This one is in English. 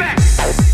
back.